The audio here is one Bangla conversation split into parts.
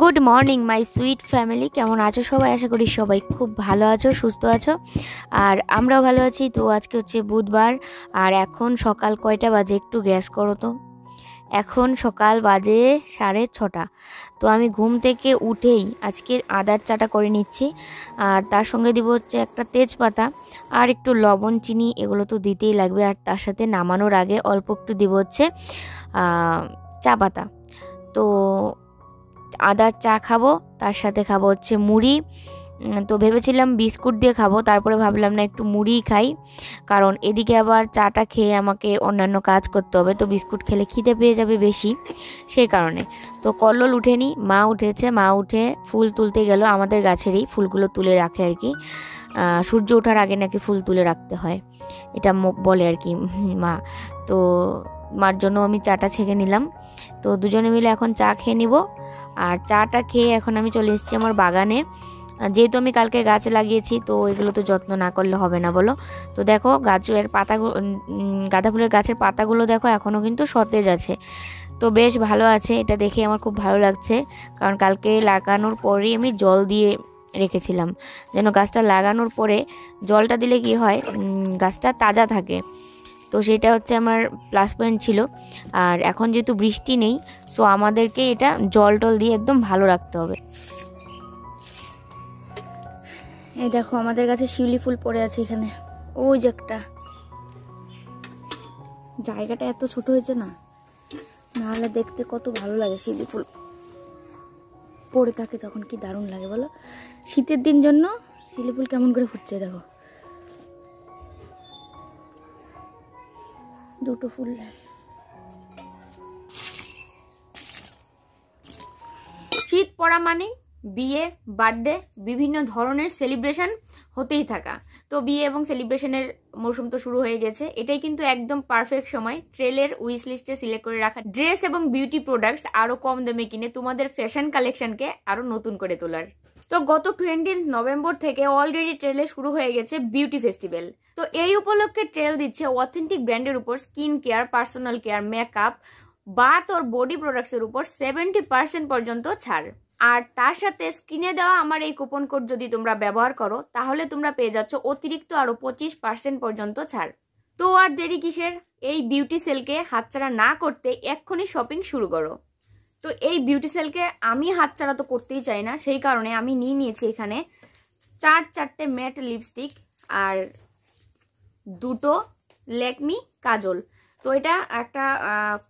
Good morning my sweet family কেমন আছো সবাই? আশা করি সবাই খুব ভালো আছো, সুস্থ আছো। আর আমরাও ভালো আছি। তো আজকে হচ্ছে বুধবার। আর এখন সকাল কয়টা বাজে একটু গ্যাস করো তো। এখন সকাল বাজে সাড়ে ছটা। তো আমি ঘুম থেকে উঠেই আজকে আদার চাটা করে নিচ্ছি। আর তার সঙ্গে দিব হচ্ছে একটা তেজপাতা আর একটু লবণ, চিনি, এগুলো তো দিতেই লাগবে। আর তার সাথে নামানোর আগে অল্প একটু দিব হচ্ছে চা পাতা। তো আদার চা খাব, তার সাথে খাব হচ্ছে মুড়ি। তো ভেবেছিলাম বিস্কুট দিয়ে খাব, তারপরে ভাবলাম না একটু মুড়ি খাই। কারণ এদিকে আবার চাটা খেয়ে আমাকে অন্যান্য কাজ করতে হবে, তো বিস্কুট খেলে খিদে পেয়ে যাবে বেশি, সেই কারণে। তো কল্লোল উঠেনি, মা উঠেছে, মা উঠে ফুল তুলতে গেল আমাদের গাছেরই, ফুলগুলো তুলে রাখে আর কি। সূর্য ওঠার আগে নাকি ফুল তুলে রাখতে হয়, এটা বলে আর কি মা। তো মার জন্য আমি চাটা ছেঁকে নিলাম। তো দুজনে মিলে এখন চা খেয়ে নিব। আর চাটা খেয়ে এখন আমি চলে এসেছি আমার বাগানে। যেহেতু আমি কালকে গাছ লাগিয়েছি, তো এগুলো তো যত্ন না করলে হবে না বলো। তো দেখো, গাছের পাতাগুলো গাঁদা ফুলের গাছের পাতাগুলো দেখো এখনও কিন্তু সতেজ আছে। তো বেশ ভালো আছে, এটা দেখে আমার খুব ভালো লাগছে। কারণ কালকে লাগানোর পরেই আমি জল দিয়ে রেখেছিলাম। যেন গাছটা লাগানোর পরে জলটা দিলে কি হয় গাছটা তাজা থাকে। তো সেটা হচ্ছে আমার প্লাস পয়েন্ট ছিল। আর এখন যেহেতু বৃষ্টি নেই সো আমাদেরকে এটা জল টল দিয়ে একদম ভালো রাখতে হবে। এই দেখো, আমাদের কাছে শিউলি ফুল পড়ে আছে এখানে। ওই যে একটা। জায়গাটা এত ছোট হয়েছে না, নাহলে দেখতে কত ভালো লাগে শিউলি ফুল। পড়ে থাকে তখন কি দারুণ লাগে বলো? শীতের দিন জন্য শিউলি ফুল কেমন করে ফুটছে দেখো। দুটো ফুল। শীত পড়া মানে বিয়ে, বার্থডে, বিভিন্ন ধরনের সেলিব্রেশন হতেই থাকা। তো বিয়ে এবং সেলিব্রেশনের মৌসুম তো শুরু হয়ে গেছে। এটাই কিন্তু একদম পারফেক্ট সময়। ট্রেলের উইশ লিস্টে সিলেক্ট করে রাখা। ড্রেস এবং বিউটি প্রোডাক্টস আরও কম দামে কিনে তোমাদের ফ্যাশন কালেকশনকে আরও নতুন করে তোলার। তো গত টোয়েন্টি নভেম্বর থেকে অলরেডি ট্রেলে শুরু হয়ে গেছে বিউটি ফেস্টিভ্যাল তো এই উপলক্ষে ট্রেল দিচ্ছে অথেন্টিক ব্র্যান্ডের উপর skin care personal care makeup bath or body প্রোডাক্টসের উপর সেভেন্টি পার্সেন্ট পর্যন্ত ছাড়। আর তার সাথে স্ক্রিনে দেওয়া আমার এই কুপন কোড যদি তোমরা ব্যবহার করো, তাহলে তোমরা পেয়ে যাচ্ছ অতিরিক্ত আরও পঁচিশ পার্সেন্ট পর্যন্ত ছাড়। তো আর দেরি কিসের? এই বিউটি সেলকে হাতছাড়া না করতে এক্ষুনি শপিং শুরু করো। তো এই বিউটি সেলকে আমি হাতছাড়া তো করতেই চাই না। সেই কারণে আমি নিয়ে নিয়েছি এখানে চার চারটে ম্যাট লিপস্টিক আর দুটো লেকমি কাজল। তো এটা একটা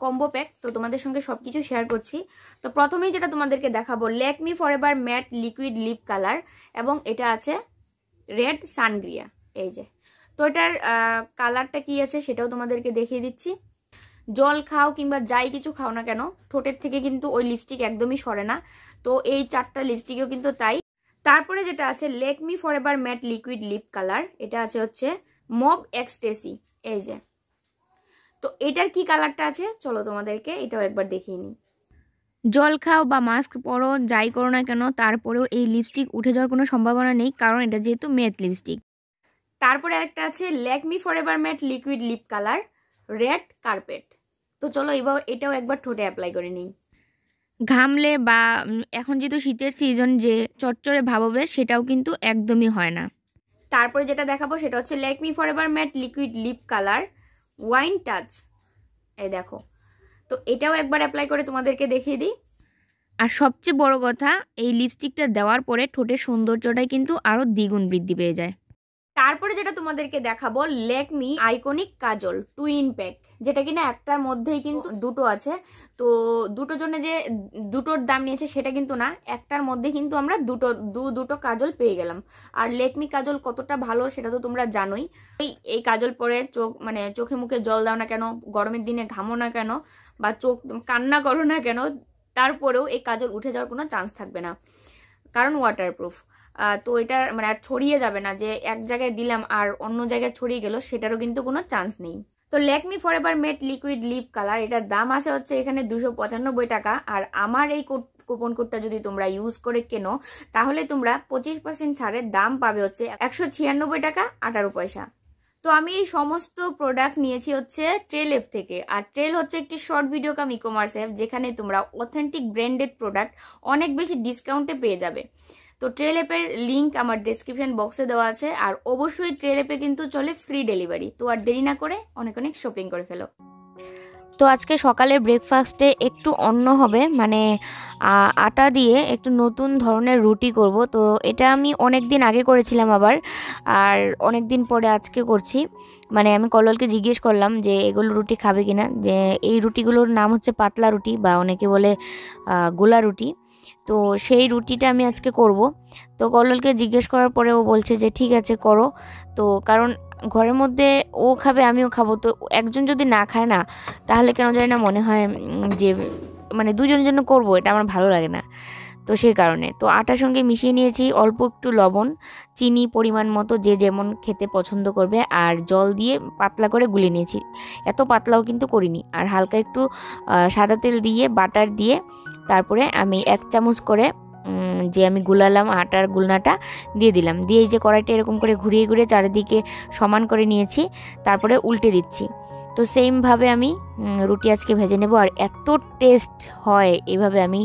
কম্বো প্যাক তো তোমাদের সঙ্গে সব কিছু শেয়ার করছি। তো প্রথমেই যেটা তোমাদেরকে দেখাবো Lakme forever matte liquid lip colour এবং এটা আছে রেড সানগ্রিয়া এই যে। তো এটার কালারটা কি আছে সেটাও তোমাদেরকে দেখিয়ে দিচ্ছি। জল খাও কিংবা যাই কিছু খাও না কেন, ঠোঁটের থেকে কিন্তু ওই লিপস্টিক একদমই সরে না। তো এই চারটা লিপস্টিকও কিন্তু তাই। তারপরে যেটা আছে Lakme forever matte liquid lip colour এটা আছে হচ্ছে মব এক্সটেসি এই যে। তো এটার কি কালারটা আছে? চলো তোমাদেরকে এটাও একবার দেখিয়ে নিই। জল খাও বা মাস্ক পরো, যাই করো না কেন, তারপরেও এই লিপস্টিক উঠে যাওয়ার কোনো সম্ভাবনা নেই, কারণ এটা যেহেতু ম্যাট লিপস্টিক তারপরে একটা আছে Lakme forever matte liquid lip colour red carpet তো চলো এবার এটাও একবার ঠোঁটে অ্যাপ্লাই করে নিই। ঘামলে বা এখন যেহেতু শীতের সিজন যে চটচড়ে ভাব হবে সেটাও কিন্তু একদমই হয় না। তারপরে যেটা দেখাবো সেটা হচ্ছে Lakme forever matte liquid lip colour wine touch এই দেখো। তো এটাও একবার অ্যাপ্লাই করে তোমাদেরকে দেখিয়ে দিই। আর সবচেয়ে বড় কথা এই লিপস্টিকটা দেওয়ার পরে ঠোঁটের সৌন্দর্যটাই কিন্তু আরও দ্বিগুণ বৃদ্ধি পেয়ে যায়। তারপরে যেটা তোমাদেরকে দেখাবো Lakme iconic kajal twin pack যেটা কিনা একটার মধ্যেই কিন্তু দুটো আছে। তো দুটোর জন্য যে দুটোর দাম নিয়েছে সেটা কিন্তু না, একটার মধ্যে কিন্তু আমরা দুটো, দু দুটো কাজল পেয়ে গেলাম। আর লেকমি কাজল কতটা ভালো সেটা তো তোমরা জানোই। এই এই কাজল পরে চোখ মানে চোখে মুখে জল দাও না কেন, গরমের দিনে ঘামো না কেন, বা চোখ কান্না করো না কেন, তারপরেও এই কাজল উঠে যাওয়ার কোনো চান্স থাকবে না। কারণ ওয়াটারপ্রুফ তো এটা মানে আর ছড়িয়ে যাবে না যে এক জায়গায় দিলাম আর অন্য জায়গায় ছড়িয়ে গেল, সেটারও কিন্তু কোনো চান্স নেই। তো Lakme forever matte liquid lip colour এটার দাম আছে হচ্ছে এখানে দুশো টাকা। আর আমার এই কুপন কোডটা যদি তোমরা ইউজ করে কেনো, তাহলে তোমরা পঁচিশ পার্সেন্ট ছাড়ের দাম পাবে হচ্ছে একশো ছিয়ানব্বই টাকা আঠারো পয়সা। তো আমি এই সমস্ত প্রোডাক্ট নিয়েছি হচ্ছে ট্রেল অ্যাপ থেকে। আর ট্রেল হচ্ছে একটি short video cum e commerce app যেখানে তোমরা অথেন্টিক ব্র্যান্ডেড প্রোডাক্ট অনেক বেশি ডিসকাউন্টে পেয়ে যাবে। তো ট্রেল অ্যাপের লিঙ্ক আমার ডেসক্রিপশন বক্সে দেওয়া আছে। আর অবশ্যই ট্রেল অ্যাপে কিন্তু চলে ফ্রি ডেলিভারি তো আর দেরি না করে অনেক অনেক শপিং করে ফেলো। তো আজকে সকালের ব্রেকফাস্টে একটু অন্য হবে। মানে আটা দিয়ে একটু নতুন ধরনের রুটি করব। তো এটা আমি অনেক দিন আগে করেছিলাম আবার। আর অনেক দিন পরে আজকে করছি। মানে আমি কললকে জিজ্ঞেস করলাম যে, এগুলো রুটি খাবে কিনা? যে, এই রুটিগুলোর নাম হচ্ছে পাতলা রুটি বা অনেকে বলে গোলা রুটি। তো সেই রুটিটা আমি আজকে করব। তো কল্লোলকে জিজ্ঞেস করার পরে ও বলছে যে, ঠিক আছে, করো। তো কারণ ঘরের মধ্যে ও খাবে, আমিও খাব। তো একজন যদি না খায় না, তাহলে কেন জানি না মনে হয় যে মানে দুজনের জন্য করব, এটা আমার ভালো লাগে না। তো সেই কারণে। তো আটার সঙ্গে মিশিয়ে নিয়েছি অল্প একটু লবণ, চিনি পরিমাণ মতো যে যেমন খেতে পছন্দ করবে, আর জল দিয়ে পাতলা করে গুলে নিয়েছি। এত পাতলাও কিন্তু করিনি। আর হালকা একটু সাদা তেল দিয়ে, বাটার দিয়ে, তারপরে আমি এক চামচ করে যে আমি গুলালাম আটার গুলনাটা দিয়ে দিলাম। দিয়ে এই যে কড়াইটা এরকম করে ঘুরিয়ে ঘুরিয়ে চারিদিকে সমান করে নিয়েছি, তারপরে উল্টে দিচ্ছি। তো সেমভাবে আমি রুটি আজকে ভেজে নেব। আর এত টেস্ট হয় এভাবে আমি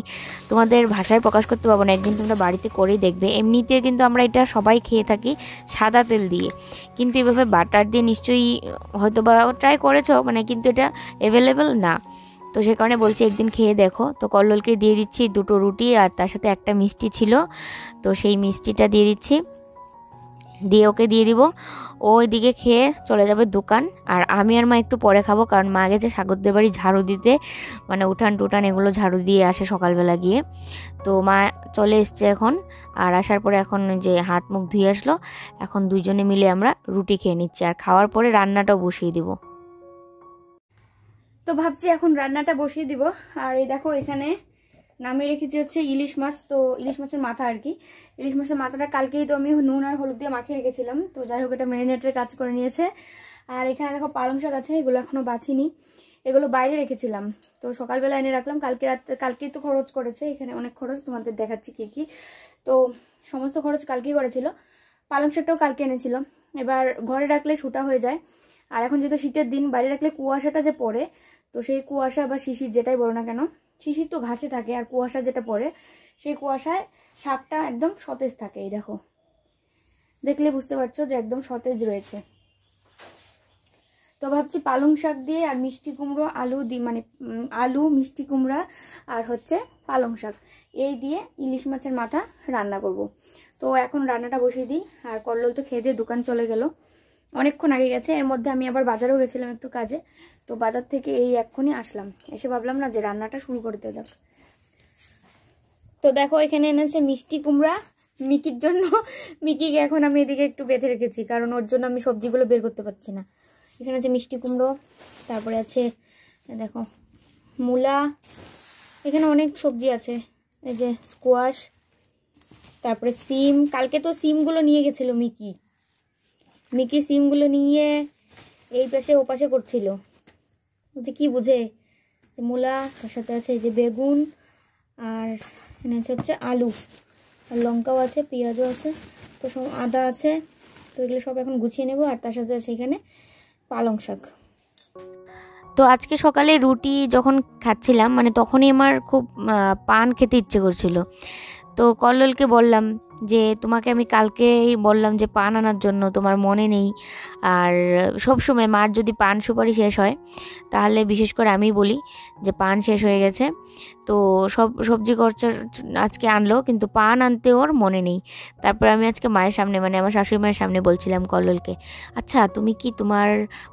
তোমাদের ভাষায় প্রকাশ করতে পারব না। একদিন তোমরা বাড়িতে করেই দেখবে। এমনিতে কিন্তু আমরা এটা সবাই খেয়ে থাকি সাদা তেল দিয়ে। কিন্তু এভাবে বাটার দিয়ে নিশ্চয়ই হয়তো বা ট্রাই করেছ মানে কিন্তু এটা অ্যাভেলেবেল না। তো সে কারণে বলছি একদিন খেয়ে দেখো। তো কল্লোলকে দিয়ে দিচ্ছি দুটো রুটি আর তার সাথে একটা মিষ্টি ছিল। তো সেই মিষ্টিটা দিয়ে দিচ্ছি। দিয়ে ওকে দিয়ে দিব। ও ওইদিকে খেয়ে চলে যাবে দোকান। আর আমি আর মা একটু পরে খাব, কারণ মা গেছে সাগরদের বাড়ি ঝাড়ু দিতে। মানে উঠান টুটান এগুলো ঝাড়ু দিয়ে আসে সকালবেলা গিয়ে। তো মা চলে এসছে এখন। আর আসার পরে এখন যে হাত মুখ ধুয়ে আসলো। এখন দুজনে মিলে আমরা রুটি খেয়ে নিচ্ছি। আর খাওয়ার পরে রান্নাটাও বসিয়ে দিব। তো ভাবছি এখন রান্নাটা বসিয়ে দিব। আর এই দেখো এখানে নামিয়ে রেখেছি হচ্ছে ইলিশ মাছ, তো ইলিশ মাছের মাথা আর কি। ইলিশ মাছের মাথাটা কালকেই তো আমি নুন আর হলুদ দিয়ে মাখিয়ে রেখেছিলাম, তো যাই হোক এটা ম্যারিনেটের কাজ করে নিয়েছে। আর এখানে দেখো পালং শাক আছে, এগুলো এখনও বাছিনি এগুলো বাইরে রেখেছিলাম, তো সকালবেলা এনে রাখলাম। কালকে রাত কালকেই তো খরচ করেছে, এখানে অনেক খরচ, তোমাদের দেখাচ্ছি কি কি। তো সমস্ত খরচ কালকেই করেছিল পালং শাকটাও কালকে এনেছিল। এবার ঘরে রাখলে শুটা হয়ে যায়। আর এখন যেহেতু শীতের দিন, বাইরে রাখলে কুয়াশাটা যে পড়ে, তো সেই কুয়াশা বা শিশির যেটাই বলো না কেন শিশির তো ঘাসে থাকে আর কুয়াশা যেটা পড়ে, সেই কুয়াশায় শাকটা একদম সতেজ থাকে, এই দেখো। দেখলে বুঝতে পারছ যে একদম সতেজ রয়েছে। তো ভাবছি পালং শাক দিয়ে আর মিষ্টি কুমড়ো, আলু দি মানে আলু, মিষ্টি কুমড়া আর হচ্ছে পালং শাক। এই দিয়ে ইলিশ মাছের মাথা রান্না করব। তো এখন রান্নাটা বসিয়ে দিই, আর কল্লোল তো খেয়ে দিয়ে দোকান চলে গেল। অনেকক্ষণ আগে গেছে, এর মধ্যে আমি আবার বাজারেও গেছিলাম একটু কাজে। তো বাজার থেকে এই এক্ষুনি আসলাম। এসে ভাবলাম, না, যে রান্নাটা শুরু করতে যাক। তো দেখো, এখানে এনেছে মিষ্টি কুমড়া। মিকির জন্য, মিকিকে এখন আমি এদিকে একটু বেঁধে রেখেছি, কারণ ওর জন্য আমি সবজিগুলো বের করতে পারছি না। এখানে আছে মিষ্টি কুমড়ো, তারপরে আছে, দেখো, মূলা। এখানে অনেক সবজি আছে, এই যে স্কোয়াশ তারপরে সিম। কালকে তো সিমগুলো নিয়ে গেছিল মিকি। মিকি সিমগুলো নিয়ে এই পাশে ও পাশে করছিল। যে কী বুঝে? মূলা, তার সাথে আছে এই যে বেগুন, আর এখানে আছে হচ্ছে আলু। আর লঙ্কাও আছে, পেঁয়াজও আছে, তো সব আদা আছে, তো এগুলো সব এখন গুছিয়ে নেব, আর তার সাথে আছে এখানে পালং শাক। তো আজকে সকালে রুটি যখন খাচ্ছিলাম মানে তখনই আমার খুব পান খেতে ইচ্ছে করছিল। তো কল্লোলকে বললাম যে তোমাকে আমি কালকেই বললাম যে পান আনার জন্য, তোমার মনে নেই। আর সব সময় মার যদি পান সুপারি শেষ হয়, তাহলে বিশেষ করে আমি বলি যে পান শেষ হয়ে গেছে। তো সব, সবজি খরচা আজকে আনলো, কিন্তু পান আনতে ওর মনে নেই। তারপর আমি আজকে মায়ের সামনে মানে আমার শাশুড়ি মায়ের সামনে বলছিলাম কল্লোলকে আচ্ছা তুমি কি তোমার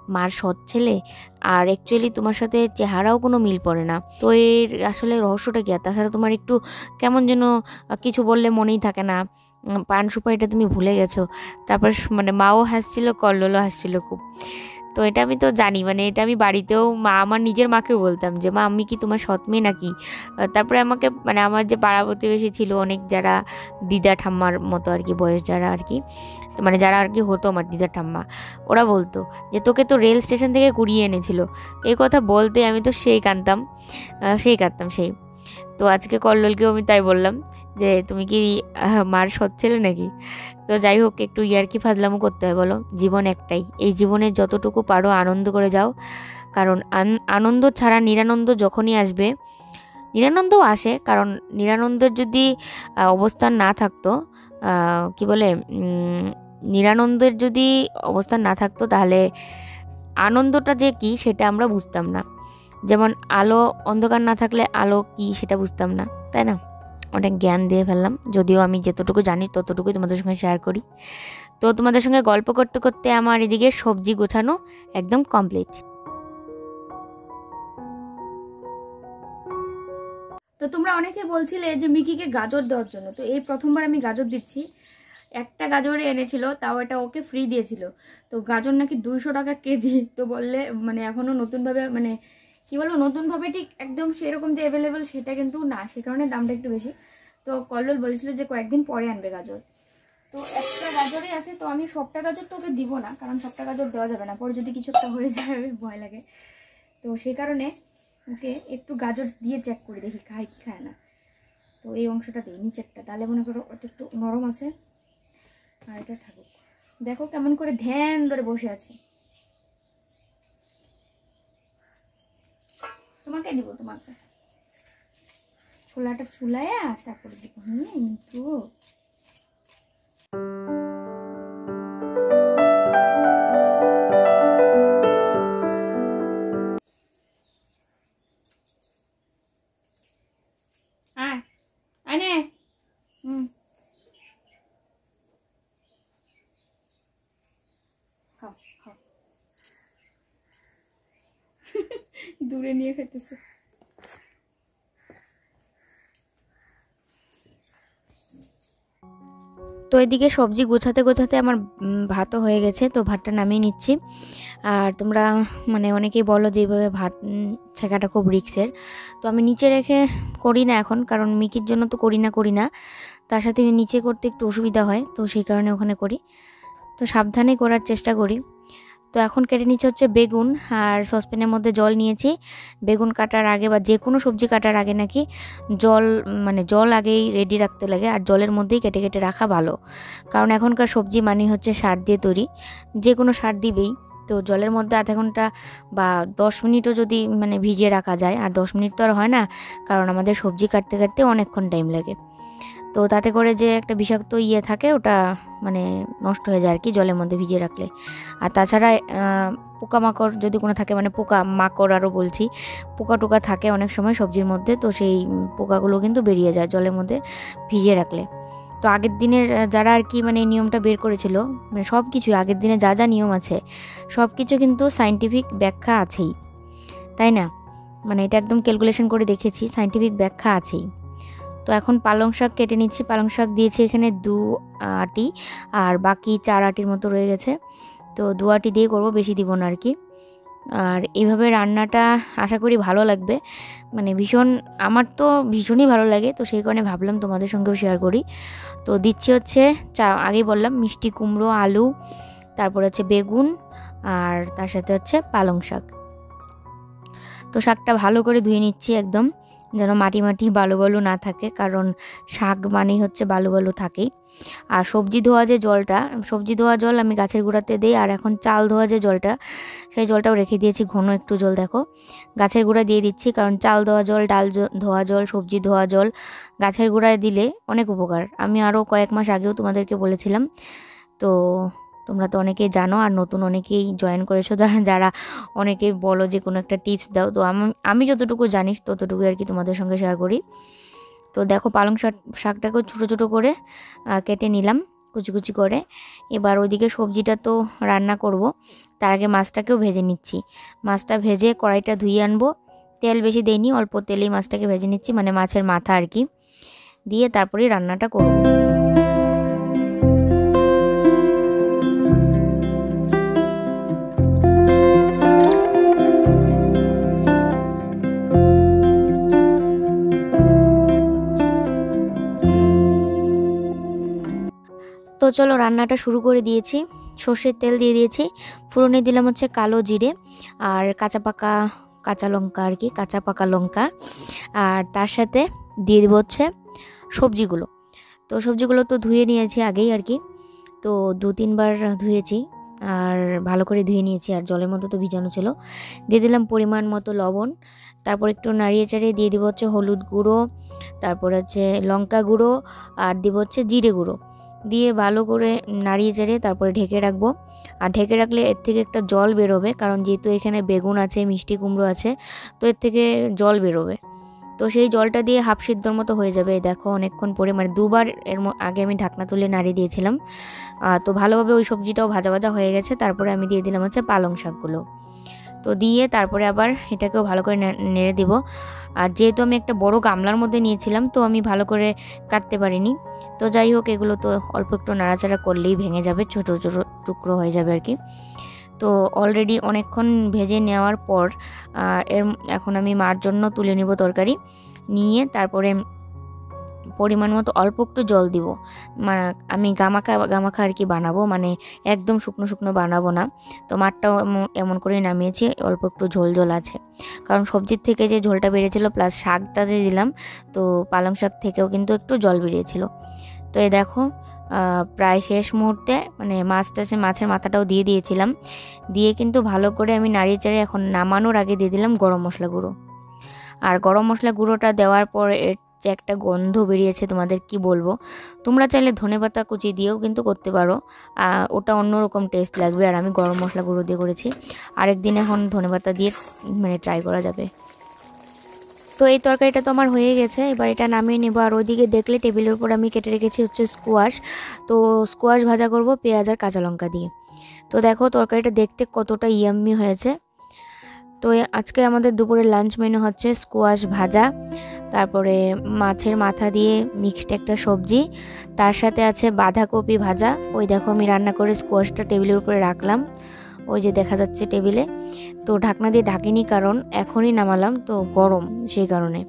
মার সৎ ছেলে? আর অ্যাকচুয়ালি তোমার সাথে চেহারাও কোনো মিল পড়ে না। তো এর আসলে রহস্যটা কি? আর তাছাড়া তোমার একটু কেমন যেন কিছু বললে মনেই থাকে না। পান সুপারিটা তুমি ভুলে গেছো। তারপর মানে মাও হাসছিল, কল্লোলও হাসছিল খুব। তো এটা আমি তো জানি মানে এটা আমি বাড়িতেও মা, আমার নিজের মাকেও বলতাম যে, মা, আমি কি তোমার সৎ মেয়ে নাকি? তারপরে আমাকে মানে আমার যে পাড়া প্রতিবেশী ছিল, অনেক যারা দিদা ঠাম্মার মতো আর কি, বয়স যারা আর কি মানে যারা আর কি হতো আমার দিদা ঠাম্মা, ওরা বলতো যে, তোকে তো রেল স্টেশন থেকে কুড়িয়ে এনেছিল। এই কথা বলতে আমি তো সেই কানতাম সেই কাঁদতাম, সেই। তো আজকে কল্লোলকেও আমি তাই বললাম যে তুমি কি মার সৎ ছেলে নাকি? তো যাই হোক, একটু ইয়ার্কি ফাজলামো করতে হয়, বলো। জীবন একটাই। এই জীবনে যতটুকু পারো আনন্দ করে যাও। কারণ আনন্দ ছাড়া নিরানন্দ যখনই আসবে, নিরানন্দও আসে। কারণ নিরানন্দের যদি অবস্থান না থাকতো কি বলে নিরানন্দের যদি অবস্থান না থাকতো, তাহলে আনন্দটা যে কি, সেটা আমরা বুঝতাম না। যেমন আলো, অন্ধকার না থাকলে আলো কি, সেটা বুঝতাম না, তাই না? অনেক জ্ঞান দিয়ে ফেললাম। যদিও আমি যতটুকু জানি ততটুকুই তোমাদের সঙ্গে শেয়ার করি। তো তোমাদের সঙ্গে গল্প করতে করতে আমার এদিকে সবজি গোছানো একদম কমপ্লিট তো তোমরা অনেকে বলছিলে যে মিকিকে গাজর দেওয়ার জন্য। তো এই প্রথমবার আমি গাজর দিচ্ছি। একটা গাজরে এনেছিল, তাও এটা ওকে ফ্রি দিয়েছিল। তো গাজর নাকি দুইশো টাকা কেজি। তো বললে মানে এখনও নতুনভাবে মানে কি বলব, নতুনভাবে ঠিক একদম সেরকম যে অ্যাভেলেবেল সেটা কিন্তু না, সে কারণে দামটা একটু বেশি। তো কল্লোল বলেছিল যে কয়েকদিন পরে আনবে গাজর। তো একটা গাজরই আছে, তো আমি সবটা গাজর তো ওকে দিব না, কারণ সবটা গাজর দেওয়া যাবে না। পরে যদি কিছু একটা হয়ে যায় ভয় লাগে। তো সেই কারণে ওকে একটু গাজর দিয়ে চেক করি দেখি, খায় কি খায় না। তো এই অংশটা দিই, নিচেরটা। তাহলে মনে করো ওটা একটু নরম আছে। আর এটা থাকুক দেখো কেমন করে ধ্যান ধরে বসে আছে। তোমাকে দিব তোমাকে। ছোলাটা চুলায় তারপরে দিব। হুম তো দূরে নিয়ে খেতেছে তো এদিকে সবজি গোছাতে গোছাতে আমার ভাতও হয়ে গেছে, তো ভাতটা নামিয়ে নিচ্ছি। আর তোমরা মানে অনেকেই বলো যে এইভাবে ভাত ছেঁকাটা খুব রিক্সের। তো আমি নিচে রেখে করি না এখন, কারণ মিকির জন্য তো করি না করি না। তার সাথে নিচে করতে একটু অসুবিধা হয়, তো সেই কারণে ওখানে করি। তো সাবধানে করার চেষ্টা করি। তো এখন কেটে নিচ্ছে হচ্ছে বেগুন আর সসপ্যানের মধ্যে জল নিয়েছি। বেগুন কাটার আগে বা যে কোনো সবজি কাটার আগে নাকি জল মানে জল আগেই রেডি রাখতে লাগে আর জলের মধ্যেই কেটে কেটে রাখা ভালো। কারণ এখনকার সবজি মানে হচ্ছে সার দিয়ে তৈরি। যে কোনো সার দিবেই। তো জলের মধ্যে আধা ঘণ্টা বা দশ মিনিটও যদি মানে ভিজিয়ে রাখা যায়, আর দশ মিনিট তো আর হয় না, কারণ আমাদের সবজি কাটতে কাটতে অনেকক্ষণ টাইম লাগে। তো তাতে করে যে একটা বিষাক্ত ইয়ে থাকে, ওটা মানে নষ্ট হয়ে যায় আর কি জলের মধ্যে ভিজিয়ে রাখলে। আর তাছাড়া পোকামাকড় যদি কোনো থাকে মানে পোকা মাকড় আরও বলছি, পোকা টোকা থাকে অনেক সময় সবজির মধ্যে, তো সেই পোকাগুলো কিন্তু বেরিয়ে যায় জলের মধ্যে ভিজিয়ে রাখলে। তো আগের দিনের যারা আর কি মানে নিয়মটা বের করেছিল মানে সব কিছু আগের দিনে যা যা নিয়ম আছে, সব কিছু কিন্তু সাইন্টিফিক ব্যাখ্যা আছেই। তাই না? মানে এটা একদম ক্যালকুলেশন করে দেখেছি সাইন্টিফিক ব্যাখ্যা আছেই। তো এখন পালং শাক কেটে নিচ্ছি। পালং শাক দিয়েছি এখানে দু আটি আর বাকি চার আটির মতো রয়ে গেছে। তো দু আটি দিয়ে করব, বেশি দিব না আর কি। আর এইভাবে রান্নাটা আশা করি ভালো লাগবে। মানে ভীষণ, আমার তো ভীষণই ভালো লাগে, তো সেই কারণে ভাবলাম তোমাদের সঙ্গেও শেয়ার করি। তো দিচ্ছি হচ্ছে চা আগেই বললাম মিষ্টি কুমড়ো, আলু, তারপর হচ্ছে বেগুন আর তার সাথে হচ্ছে পালং শাক। তো শাকটা ভালো করে ধুয়ে নিচ্ছি একদম। যেন মাটি মাটি বালু বালু না থাকে, কারণ শাক মানেই হচ্ছে বালু বালু থাকেই। আর সবজি ধোয়া যে জলটা, সবজি ধোয়া জল আমি গাছের গোড়াতে দিই, আর এখন চাল ধোয়া যে জলটা, সেই জলটাও রেখে দিয়েছি ঘন একটু জল, দেখো। গাছের গোড়া দিয়ে দিচ্ছি, কারণ চাল ধোয়া জল, ডাল ধোয়া জল, সবজি ধোয়া জল গাছের গোড়ায় দিলে অনেক উপকার। আমি আরও কয়েক মাস আগেও তোমাদেরকে বলেছিলাম, তো তোমরা তো অনেকেই জানো আর নতুন অনেকেই জয়েন করেছ যারা অনেকেই বলো যে কোনো একটা টিপস দাও। তো আমি আমি যতটুকু জানি ততটুকু আর কি তোমাদের সঙ্গে শেয়ার করি। তো দেখো পালং শাক, শাকটাকেও ছোটো ছোটো করে কেটে নিলাম কুচি কুচি করে। এবার ওইদিকে সবজিটা তো রান্না করব, তার আগে মাছটাকেও ভেজে নিচ্ছি। মাছটা ভেজে কড়াইটা ধুয়ে আনব। তেল বেশি দেইনি, অল্প তেলেই মাছটাকে ভেজে নিচ্ছি মানে মাছের মাথা আর কি। দিয়ে তারপরেই রান্নাটা করব। তো চলো রান্নাটা শুরু করে দিয়েছি। সর্ষের তেল দিয়ে দিয়েছি। ফোড়নে দিলাম হচ্ছে কালো জিরে আর কাঁচা পাকা, কাঁচা লঙ্কা আর কি, কাঁচা পাকা লঙ্কা। আর তার সাথে দিয়ে দিব হচ্ছে সবজিগুলো। তো সবজিগুলো তো ধুয়ে নিয়েছি আগেই আর কি। তো দু তিনবার ধুয়েছি আর ভালো করে ধুয়ে নিয়েছি আর জলের মতো তো ভিজানো ছিল। দিয়ে দিলাম পরিমাণ মতো লবণ। তারপর একটু নাড়িয়ে চাড়িয়ে দিয়ে দিব হচ্ছে হলুদ গুঁড়ো। তারপর হচ্ছে লঙ্কা গুঁড়ো আর দিব হচ্ছে জিরে গুঁড়ো। দিয়ে ভালো করে নাড়িয়ে চাড়িয়ে তারপরে ঢেকে রাখব। আর ঢেকে রাখলে এর থেকে একটা জল বেরোবে, কারণ যেহেতু এখানে বেগুন আছে, মিষ্টি কুমড়ো আছে, তো এর থেকে জল বেরোবে। তো সেই জলটা দিয়ে হাফ সিদ্ধর মতো হয়ে যাবে। দেখো অনেকক্ষণ পরে মানে দুবার এর আগে আমি ঢাকনা তুলে নাড়িয়ে দিয়েছিলাম। তো ভালোভাবে ওই সবজিটাও ভাজা ভাজা হয়ে গেছে। তারপরে আমি দিয়ে দিলাম হচ্ছে পালং শাকগুলো। তো দিয়ে তারপরে আবার এটাকেও ভালো করে নেড়ে দিব। আর যেহেতু আমি একটা বড় গামলার মধ্যে নিয়েছিলাম, তো আমি ভালো করে কাটতে পারিনি। তো যাই হোক, এগুলো তো অল্প একটু নাড়াচাড়া করলেই ভেঙে যাবে, ছোট, ছোটো টুকরো হয়ে যাবে আর কি। তো অলরেডি অনেকক্ষণ ভেজে নেওয়ার পর এর, এখন আমি মার জন্য তুলে নিব তরকারি। নিয়ে তারপরে পরিমাণ মতো অল্প একটু জল দিব। মানে আমি গামাখা গামাখা আর কি বানাবো মানে একদম শুকনো শুকনো বানাবো না। তো মাঠটাও এমন করেই নামিয়েছি, অল্প একটু ঝোল ঝোল আছে। কারণ সবজির থেকে যে ঝোলটা বেড়েছিল প্লাস শাকটা যে দিলাম, তো পালং শাক থেকেও কিন্তু একটু জল বেরিয়েছিল। তো এই দেখো প্রায় শেষ মুহূর্তে মানে মাছটা সে মাছের মাথাটাও দিয়ে দিয়েছিলাম। দিয়ে কিন্তু ভালো করে আমি নাড়িয়ে চাড়িয়ে এখন নামানোর আগে দিয়ে দিলাম গরম মশলা গুঁড়ো। আর গরম মশলা গুঁড়োটা দেওয়ার পর এর যে একটা গন্ধ বেরিয়েছে তোমাদের কি বলব? তোমরা চাইলে ধনে পাতা কুচি দিয়েও কিন্তু করতে পারো। ওটা অন্যরকম টেস্ট লাগবে আর আমি গরম মশলা গুঁড়ো দিয়ে করেছি। আরেকদিন এখন ধনে পাতা দিয়ে মানে ট্রাই করা যাবে। তো এই তরকারিটা তো আমার হয়ে গেছে। এবার এটা নামিয়ে নেব। আর ওইদিকে দেখলে টেবিলের উপর আমি কেটে রেখেছি হচ্ছে স্কোয়াশ তো স্কোয়াশ ভাজা করব পেঁয়াজ আর কাঁচা লঙ্কা দিয়ে। তো দেখো তরকারিটা দেখতে কতটা ইয়াম্মি হয়েছে। তো আজকে আমাদের দুপুরের লাঞ্চ মেনু হচ্ছে স্কোয়াশ ভাজা, তারপরে মাছের মাথা দিয়ে মিক্সড একটা সবজি, তার সাথে আছে বাঁধাকপি ভাজা, ওই দেখো আমি রান্না করে স্কোয়াশটা টেবিলের উপরে রাখলাম, ওই যে দেখা যাচ্ছে টেবিলে, তো ঢাকনা দিয়ে ঢাকিনি কারণ এখনই নামালাম, তো গরম সেই কারণে,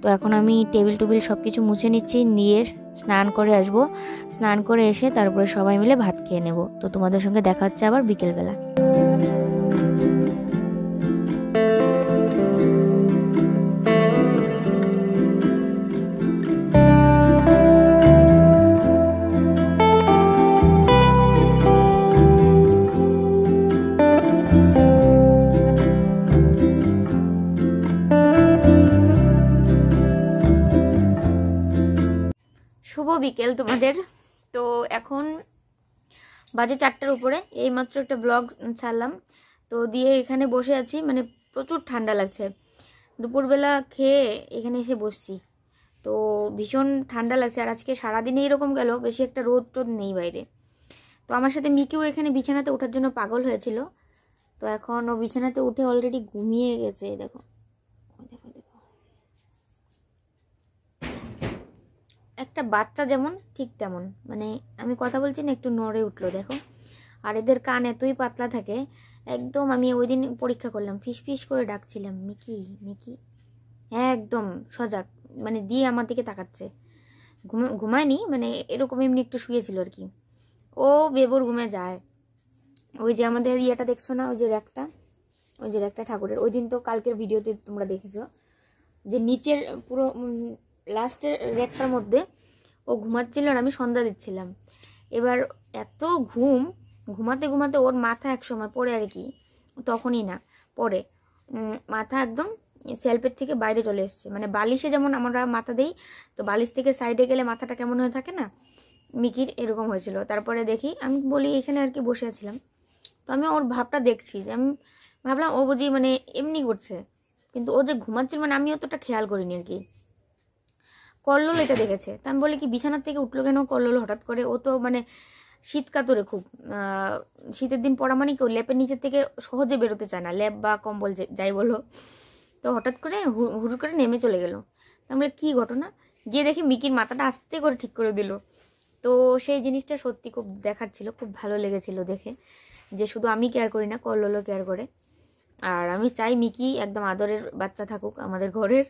তো এখন আমি টেবিল টুবিল সব কিছু মুছে নিচ্ছি, নিয়ে স্নান করে আসব, স্নান করে এসে তারপরে সবাই মিলে ভাত খেয়ে নেব, তো তোমাদের সঙ্গে দেখা হচ্ছে আবার বিকেলবেলা। শুভ বিকেল তোমাদের। তো এখন বাজে চারটার উপরে, এইমাত্র একটা ব্লগ ছাড়লাম। তো দিয়ে এখানে বসে আছি মানে প্রচুর ঠান্ডা লাগছে। দুপুরবেলা খেয়ে এখানে এসে বসছি। তো ভীষণ ঠান্ডা লাগছে, আর আজকে সারাদিনে এরকম গেল, বেশি একটা রোদ টোদ নেই বাইরে। তো আমার সাথে মিকিও এখানে বিছানাতে ওঠার জন্য পাগল হয়েছিল। তো এখন ও বিছানাতে উঠে অলরেডি ঘুমিয়ে গেছে দেখো দেখো। একটা বাচ্চা যেমন, ঠিক তেমন। মানে আমি কথা বলছি না, একটু নড়ে উঠল, দেখো। আর এদের কান এতই পাতলা থাকে, একদম আমি ওই দিন পরীক্ষা করলাম, ফিস ফিস করে ডাকছিলাম, মিকি মিকি। হ্যাঁ একদম সজাগ মানে দিয়ে আমার দিকে তাকাচ্ছে। ঘুমে, ঘুমায়নি মানে এরকম এমনি একটু শুয়েছিল আর কি। ও বেবর ঘুমে যায়। ওই যে আমাদের ইয়েটা দেখছ না, ওই যে র্যাকটা? ওই যে র্যাকটা ঠাকুরের। ওই দিন তো কালকের ভিডিওতে তোমরা দেখেছ। যে নিচের পুরো লাস্টের রেকটার মধ্যে ও ঘুমাচ্ছিল আর আমি সন্ধ্যা দিচ্ছিলাম। এবার এত ঘুম, ঘুমাতে ঘুমাতে ওর মাথা এক সময় পড়ে আর কি, তখনই না পরে মাথা একদম সেলফের থেকে বাইরে চলে এসছে। মানে বালিশে যেমন আমরা মাথা দেই, তো বালিশ থেকে সাইডে গেলে মাথাটা কেমন হয়ে থাকে না, মিকির এরকম হয়েছিল। তারপরে দেখি, আমি বলি, এখানে আর কি বসে আছিলাম। তো আমি ওর ভাবটা দেখছি যে আমি ভাবলাম, ও বুঝি মানে এমনি করছে। কিন্তু ও যে ঘুমাচ্ছিল মানে আমি অতটা খেয়াল করিনি আর কি। কল্লোল এটা দেখেছে। তা আমি বলি কি, বিছানার থেকে উঠল কেন কল্লোল হঠাৎ করে? ও তো মানে শীত কাতরে খুব। শীতের দিন পড়া মানে কেউ ল্যাপের নিচের থেকে সহজে বেরোতে চায় না। ল্যাপ বা কম্বল যাই বলো। তো হঠাৎ করে হুড় করে নেমে চলে গেল। তারপরে কি ঘটনা? গিয়ে দেখি মিকির মাথাটা আস্তে করে ঠিক করে দিল। তো সেই জিনিসটা সত্যি খুব দেখার ছিল খুব ভালো লেগেছিল দেখে যে শুধু আমি কেয়ার করি না, কল্লোলও কেয়ার করে। আর আমি চাই মিকি একদম আদরের বাচ্চা থাকুক, আমাদের ঘরের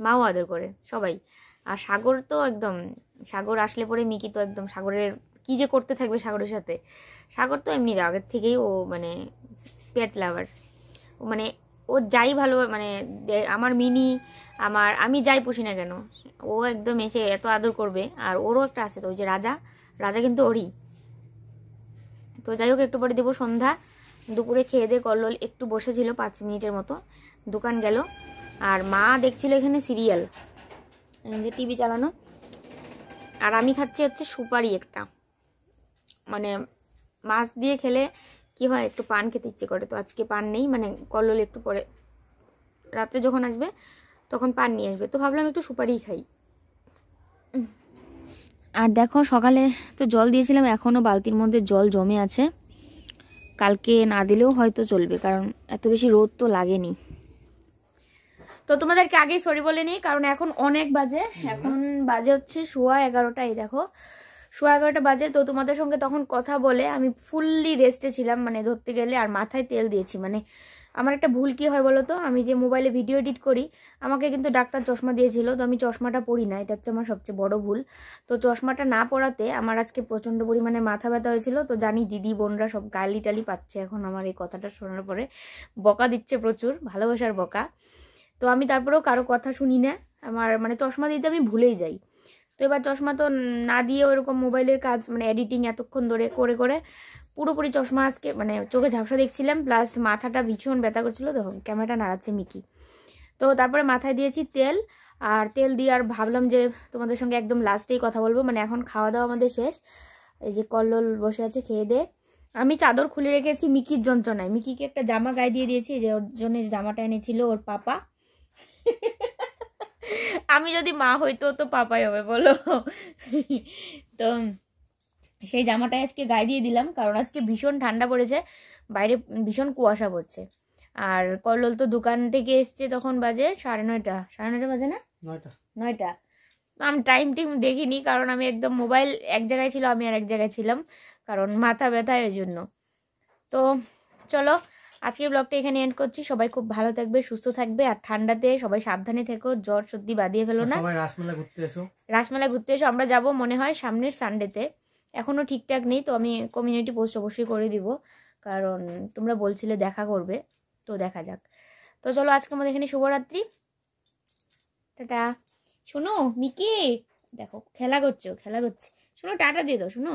মাও আদর করে, সবাই। আর সাগর তো একদম, সাগর আসলে পরে মিকি তো একদম সাগরের কি যে করতে থাকবে সাগরের সাথে। সাগর তো এমনি আগের থেকেই ও মানে পেট লাভার ও মানে ও যাই ভালো মানে আমার মিনি, আমার, আমি যাই পুষি না কেন, ও একদম এসে এত আদর করবে। আর ওরও একটা আছে তো, ওই যে রাজা রাজা কিন্তু ওরই। তো যাই হোক, একটু পরে দেবো সন্ধ্যা। দুপুরে খেয়ে দিয়ে কল্লোল একটু বসেছিল পাঁচ মিনিটের মতো। দোকান গেল। আর মা দেখছিল এখানে সিরিয়াল যে টিভি চালানো। আর আমি খাচ্ছি হচ্ছে সুপারি একটা। মানে মাছ দিয়ে খেলে কি হয়, একটু পান খেতে ইচ্ছে করে। তো আজকে পান নেই মানে কল্লোল একটু পরে। রাত্রে যখন আসবে, তখন পান নিয়ে আসবে। তো ভাবলাম একটু সুপারিই খাই। আর দেখো, সকালে তো জল দিয়েছিলাম এখনও বালতির মধ্যে জল জমে আছে। কালকে না দিলেও হয়তো চলবে, কারণ এত বেশি রোদ তো লাগেনি। তো তোমাদেরকে আগেই সরি বলে নিই কারণ এখন অনেক বাজে। এখন বাজে হচ্ছে সোয়া এগারোটা এই দেখো। সোয়া এগারোটা বাজে তো তোমাদের সঙ্গে তখন কথা বলে আমি ফুললি রেস্টে ছিলাম মানে ধরতে গেলে আর মাথায় তেল দিয়েছি। মানে আমার একটা ভুল কি হয় বলো তো আমি যে মোবাইলে ভিডিও এডিট করি আমাকে কিন্তু ডাক্তার চশমা দিয়েছিল তো আমি চশমাটা পরি না এটা হচ্ছে আমার সবচেয়ে বড় ভুল। তো চশমাটা না পরাতে আমার আজকে প্রচণ্ড পরিমাণে মাথা ব্যথা হয়েছিল তো জানি দিদি বোনরা সব গালি টালি পাচ্ছে এখন আমার এই কথাটা শোনার পরে। বকা দিচ্ছে প্রচুর ভালোবাসার বকা। তো আমি তারপরেও কারও কথা শুনি না। আমার মানে চশমা দিতে আমি ভুলেই যাই। তো এবার চশমা তো না দিয়ে ওরকম মোবাইলের কাজ মানে এডিটিং এতক্ষণ ধরে করে করে পুরোপুরি চশমা আজকে মানে চোখে ঝাপসা দেখছিলাম প্লাস মাথাটা ভীষণ ব্যথা করছিল তো ক্যামেরাটা নাড়াচ্ছে মিকি। তো তারপরে মাথায় দিয়েছি তেল, আর তেল দিয়ে আর ভাবলাম যে তোমাদের সঙ্গে একদম লাস্টেই কথা বলব মানে এখন খাওয়া দাওয়া আমাদের শেষ। এই যে কল্লোল বসে আছে খেয়ে দে। আমি চাদর খুলে রেখেছি মিকির যন্ত্রণায়। মিকিকে একটা জামা গায়ে দিয়ে দিয়েছি, যে ওর জন্য জামাটা এনেছিল ওর পাপা। আমি যদি মা হইতো তো পাপাই হবে বলো। তো সেই জামাটা আজকে গায়ে দিয়ে দিলাম কারণ আজকে ভীষণ ঠান্ডা পড়েছে বাইরে ভীষণ কুয়াশা পড়ছে। আর কল্লোল তো দোকান থেকে এসছে তখন বাজে সাড়ে নয়টা সাড়ে নয়টা বাজে না? নয়টা। নয়টা। আমি টাইম টিম দেখিনি কারণ আমি একদম মোবাইল এক জায়গায় ছিল আমি আর এক জায়গায় ছিলাম কারণ মাথা ব্যথা এর জন্য তো চলো আজকের ব্লগটা এখানে এন্ড করছি। সবাই খুব ভালো থাকবে সুস্থ থাকবে আর ঠান্ডাতে সবাই সাবধানে থেকো জ্বর সর্দি বাদিয়ে ফেলো না। রাসমেলা ঘুরতে এসো। রাসমেলা ঘুরতে এসো আমরা যাব মনে হয় সামনের সানডেতে এখনও ঠিকঠাক নেই তো আমি কমিউনিটি পোস্ট অবশ্যই করে দিব কারণ তোমরা বলছিলে দেখা করবে তো দেখা যাক। তো চলো আজকে আমাদের এখানে শুভরাত্রি। টাটা। শোনো মিকি দেখো খেলা করছে খেলা করছে। শোনো টাটা দিয়ে দাও শোনো।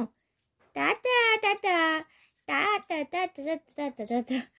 Tata tata. Tata tata tata tata tata.